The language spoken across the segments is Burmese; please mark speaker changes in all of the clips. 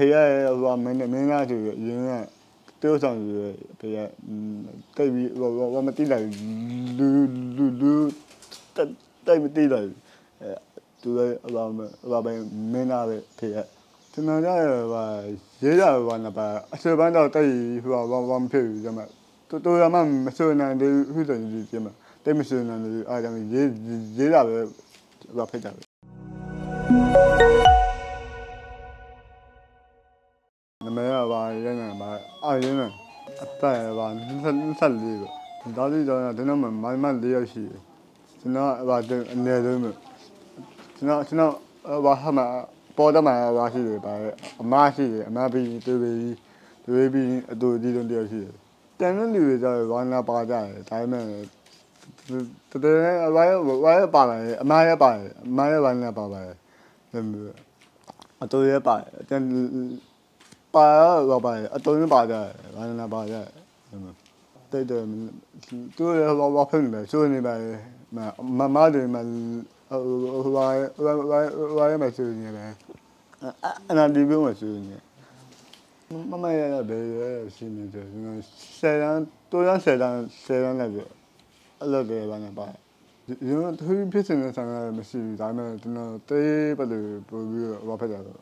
Speaker 1: ဖေရဟိုမင်းမင်းသားဆိုရင်းကတိုးဆောင်ဆိုရဖေရတိတ်ပြီးဟိုဟိုမတိလိုက်လူလူလူတိတ်မတိလိုက်အဲသူလည်းဟိုဟိုမင်းသားပဲဖေရကျွန်တော်ကဟာရေးရဘာနပါအစပန်းတော့တိတ်ဟိုဘာဘာမဖြစ်ဘူးကျမတော်တော်မှမစွနိုင်သေးဘူးဆိုရင်ကျမတိတ်မစွနိုင်သေးအားကြောင့်ရေးရေးတာပဲဘာဖြစ်တာပဲ နမဲကပါရဲနေပါအာရဲနေအသက်ပါ24ပဲဒါလေးတော့ဒီနောက်မှမမလေးရရှိတယ်ကျွန်တော်ဘာအနေဆုံးပဲကျွန်တော်ကျွန်တော်ဘာဟာမပေါ်တော့မှဘာရှိတယ်ပါအမရှိတယ်အမပြီးတွေ့ပြီးတွေ့ပြီးအတူဒီလုံးတယောက်ရှိတယ်တန်တဲ့လူတွေကြတော့ဘာနာပါကြတယ်ဒါပေမဲ့တကယ်ဘာရဘာရပါလာအမရပါတယ်အမရဘာနာပါပါတယ်အတူရပါတယ် ပါတော့ပါအတုံးပါကြဘာနာပါကြတဲ့တဲ့သူရဘာဘာဖင်လဲဆိုနေပါမမတွေမဟိုဘာဘာဘာဘာမဆိုနေပဲအနာဒီဘုံမဆိုနေမမရရဘယ်ရရှိနေတယ်ဆယ်တန်းတိုးရဆယ်တန်းဆယ်တန်းလည်းအဲ့လိုပဲဘာနာပါဒီလိုသူဖြစ်နေတဲ့ဆံကမရှိဘူးဒါပေမဲ့ကျွန်တော်တေးဘယ်လိုပို့ပြီးတော့ဘာဖက်ကြတော့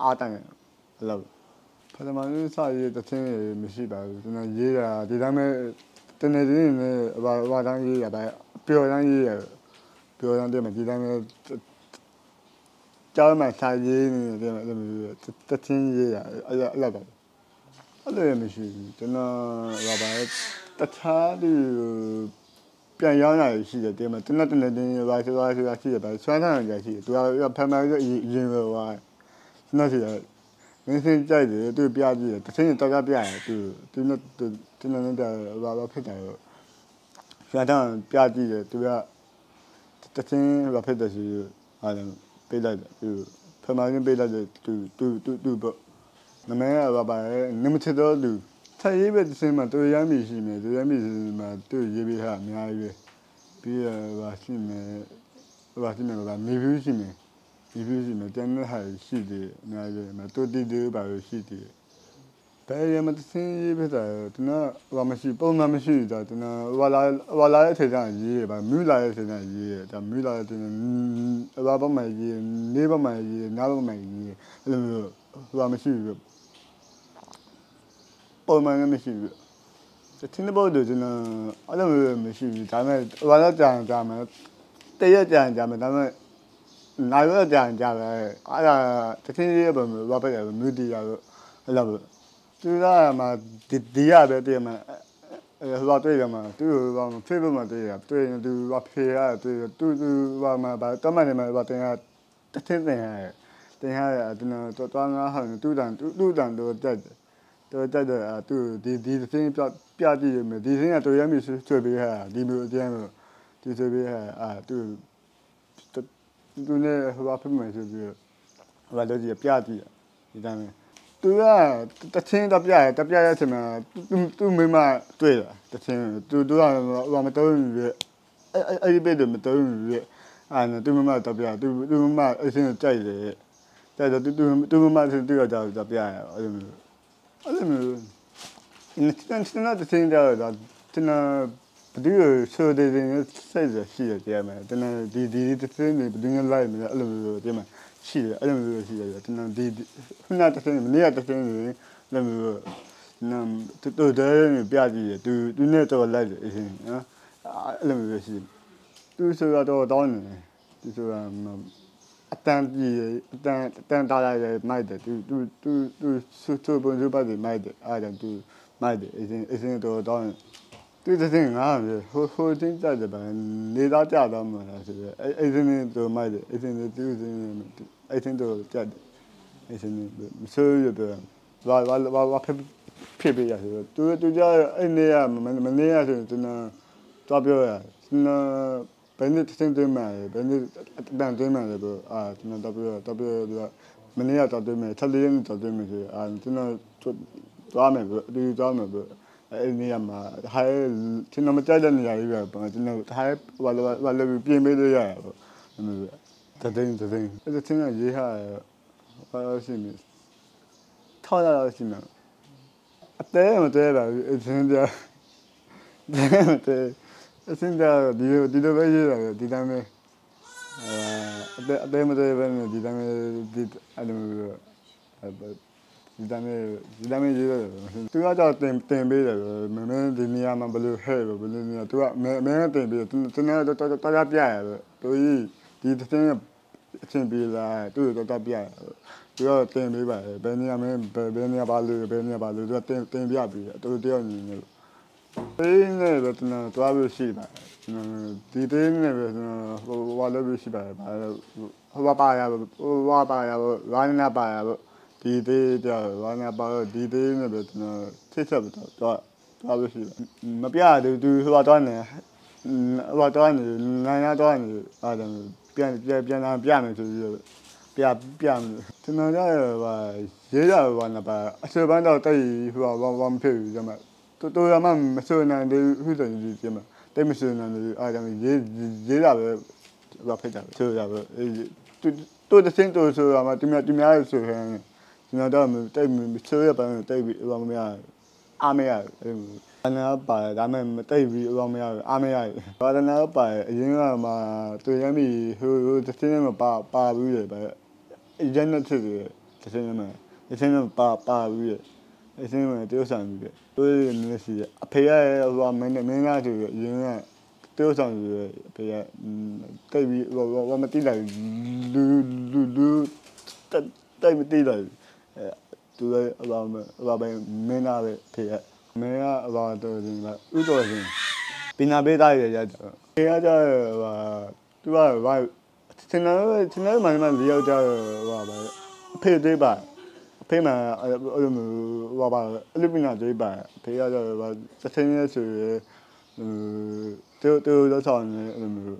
Speaker 1: အားတန်အဲ့လို ပထမဆုံးစရေးတခြင်းရမရှိပါဘူးကျွန်တော်ရေးတာဒီတိုင်းပဲတနေ့တည်းနဲ့ဘာဘာတိုင်းရေးရပါပျော်တိုင်းရေးရပျော်တိုင်းတည်းမှာဒီတိုင်းပဲကျောင်းမှာစာရေးနေတယ်အဲ့လိုမျိုးတခြင်းရေးရအဲ့လိုအဲ့လိုပါအဲ့လိုမရှိဘူးကျွန်တော်ဘာပါတခြားဒီပြန်ရောင်းရရှိတယ်ဒီမှာတနက်တနေ့တင်းဘာဆိုတာဆိုတာရှိတယ်ဗျဆွမ်းထားရရှိတယ်သူကဖမ်းမှရရင်ရောဟာနော်ရှိတယ် မင်းစင်းကြိုက်တယ်သူပြကြည့်တယ်တစ်ချင်းတော့ကပြရတယ်သူသူနဲ့သူသူနဲ့ပြဘာဘာဖြစ်တယ်လို့ဆရာတော်ပြကြည့်တယ်သူကတစ်ချင်းဘာဖြစ်တယ်ဆိုအားလုံးပေးလိုက်တယ်သူဖမင်းပေးလိုက်တယ်သူသူသူသူပေါ့နမဲဘာပါလဲနမချတော့လူထိုင်ရေးပဲတစ်ချင်းမှာသူရမ်းမိရှိမယ်သူရမ်းမိမှာသူရေးပေးတာအများကြီးပဲပြီးရပါရှိမယ်ဘာရှိမယ်ဘာမေဗျူးရှိမယ် ဒီလိုရှိမယ်တန်တဲ့ဟာရှိတယ်အများကြီးပဲတူတီတူပါလို့ရှိတယ်ဘယ်ရမသင်းရေးပြတာတနာဘာမရှိပုံမှန်မရှိတာတနာဝါလာဝါလာရဲ့ထေတာရေးရပါမြူလာရဲ့ထေတာရေးရဒါမြူလာရဲ့တင်ဘာဘာမှရေးနေဘာမှရေးနားဘာမှရေးအဲ့လိုမျိုးဘာမရှိဘူးပုံမှန်မရှိဘူးတင်းတဲ့ဘောတို့ကျွန်တော်အဲ့လိုမျိုးမရှိဘူးဒါပေမဲ့ဘာသာကြံကြမယ်တရက်ကြံကြမယ်ဒါပေမဲ့ နိုင်ရကြံကြပဲအဲ့ဒါတချင်းရေးပဲဘာပဲမြူတီရတော့အဲ့လိုသူကမှဒီဒီရပဲတည်းမှာဟိုတွေ့ရမှာသူကဖေးဖို့မှာတွေ့ရတွေ့ရင်သူကဖေးရတွေ့သူသူကမှဘာတမန်နေမှာဘာတင်ရတချင်းတင်ရတင်ရတဲ့တော့တော့ငါဟာသူတန်သူတန်တော့တက်တော့တက်တော့သူဒီဒီသင်းပြပြကြည့်ရမယ်ဒီသင်းကတွေ့ရမြဆွေးပေးဟာဒီမျိုးအကျန်းဒီဆွေးပေးဟာအာသူ သူနဲ့ဟိုဘာဖြစ်မယ်ဆိုပြီးဟိုဘာလို့ကြည့်ပြကြည့်ဒီတိုင်းပဲသူကတချင်းတပြရတပြရတဲ့အချိန်မှာသူသူမိမတွေ့တာတချင်းသူသူကဟိုမတော်ဘူးလေအဲ့အဲ့ဒီဘက်တော့မတော်ဘူးလေအဲ့နော်သူမိမတပြသူသူမိမအချင်းကြိုက်တယ်ကြိုက်တော့သူသူသူမိမသူသူကကြောက်တပြရအဲ့လိုမျိုးအဲ့လိုမျိုးနစ်တန်စနာတချင်းတော့တင် ဘယ်လိုဆိုတဲ့နေစိတ်ရရှိရတယ်မယ်တနင်ဒီဒီတစ်စင်းနေဘယ်လိုလိုက်မလဲအဲ့လိုမျိုးဒီမှာရှိတယ်အဲ့လိုမျိုးရှိရတယ်တနင်ဒီခုနတစ်စင်းမနေ့ကတစ်စင်းနေအဲ့လိုမျိုးနမ်တူတူတဲ့ပြကြည့်တယ်သူသူနဲ့တော့လိုက်တယ်အင်းနော်အဲ့လိုမျိုးရှိသူဆိုတော့တောင်းနေသူဆိုတာအတန်ကြီးအတန်အတန်တားရမိုက်တယ်သူသူသူသူဆိုဆိုပုံစံပါတယ်မိုက်တယ်အားကြောင့်သူမိုက်တယ်အင်းအင်းတော့တောင်းသူတည်းငါဟိုဟိုတင်း ကြတယ်ဗျနေသားကြတော့မှာလားဆိုတော့အဲ့အဲ့စင်းတို့မိုက်တယ်အဲ့စင်းသူစင်းအဲ့စင်းတို့ကြတယ်အဲ့စင်းမဆိုးရတော့ဘာဘာဘာဘာဖြစ်ဖြစ်ပြရဆိုတော့သူသူကြအဲ့နေရမနေရဆိုတော့နော်တော့ပြောရနော်ဘယ်နဲ့တင်းတင်းမှာဘယ်နဲ့တန်တင်းမှာလဲပေါ့အာကျွန်တော်တော့ပြောတော့ပြောမနေရတော့တင်းမယ်ထလေးရင်းတော့တင်းမယ်ဆိုအာကျွန် တော်သွားမယ်ဒီသွားမယ်ပေါ့အဲ့နေရာမှာဟာကျွန်တော်မကြိုက်တဲ့နေရာကြီးပဲပေါ့ကျွန်တော်ဟာဘာလို့ဘာလို့ပြင်ပေးလို့ရရပေါ့တသိန်းတသိန်းအဲ့ဒါချင်းကရေးဟာဘာလို့ရှိနေ6လောက်ရှိနေအသေးမသေးပါဘူးအစင်းပြတဲမသေးအစင်းပြဒီဒီလိုပဲရေးတာဒီတိုင်းပဲအဲအသေးအသေးမသေးပဲဒီတိုင်းပဲဒီအဲ့လို ဒီတိုင်းပဲဒီတိုင်းပဲရေးတယ်သူကကြောက်တင်တင်ပေးတယ်မင်းမင်းဒီနေရာမှာဘယ်လိုဟဲ့ဘယ်လိုနေရာသူကမင်းမင်းတင်ပေးတယ်သူသူနဲ့တော့တော့တော့ပြရတယ်သူကြီးဒီတင်းအချင်းပြေးလာသူ့တော့တော့ပြရတယ်သူကတင်ပေးပါတယ်ဘယ်နေရာမင်းဘယ်နေရာပါလို့ဘယ်နေရာပါလို့သူကတင်တင်ပြပြီးတယ်သူတယောက်နေနေလို့တင်းနဲ့ပဲကျွန်တော်တွားပြီးရှိပါတယ်ဒီတင်းနဲ့ပဲကျွန်တော်ဟိုဘာလို့ပြီးရှိပါတယ်ဘာလို့ဟိုဘာပါရဟိုဘာပါရဘာနာပါရ ဒီသေးကြဘာနာပါဒီသေးနဲ့ပဲကျွန်တော်ချစ်ချက်တော့တော့တွားပြီးရှိတယ်မပြတူသူဟိုဘာတော့နေဟိုတော့နေနိုင်ရတော့နေအဲ့ဒါပြန်ပြန်ပြန်လာပြမယ်ဆိုပြီးတော့ပြပြမယ်ကျွန်တော်ကြရပါရေးရပါနာပါအစပန်းတော့တိတ်ဟိုဘာဘာမဖြစ်ဘူးကျမတော်တော်မှမစွနိုင်သေးဘူးဆိုရင်ကျမတိတ်မစွနိုင်သေးအားကြောင့်ရေးရေးရပဲဘာဖြစ်တာဆိုရပါတူတူတစင်းတူဆိုရမှာသူများသူများဆိုရင် ကျွန်တော်တော့တိတ်မစွရပါဘူးတိတ်ဘာမရအားမရအဲ့အနာပါတယ်ဒါပေမဲ့တိတ်ပြီးအအောင်မရဘူးအားမရဘူးဘာဒနာပါတယ်အရင်ကမှတွေ့ရမိဟိုဟိုတစ်စင်းနဲ့မပါပါဘူးလေပဲအရင်နဲ့ဖြစ်တယ်တစ်စင်းနဲ့တစ်စင်းနဲ့ပါပါဘူးလေအစင်းနဲ့တိုးဆောင်ပြီးတယ်တိုးရနေစီအဖေရဟိုမင်းမင်းကဆိုအရင်ကတိုးဆောင်ပြီးအဖေရတိတ်ပြီးဟိုမတိလိုက်လူလူလူတိတ်မတိလိုက် အဲသူလည်းအဘာမအဘာမင်းသားပဲဖေရမဲကအဘာတော်စင်ကဥတော်စင်ပင်နာပေးသားရရကြတော့ခေကကြဟာသူကဘာစင်နာစင်နာမှန်မှန်လျောက်ကြဟာပါအဖေသေးပါအဖေမှအဲ့လိုဟိုပါအလူပင်နာသေးပါအဖေကကြဟာစစင်းရဆိုရတူတူတော့ဆောင်နေအဲ့လို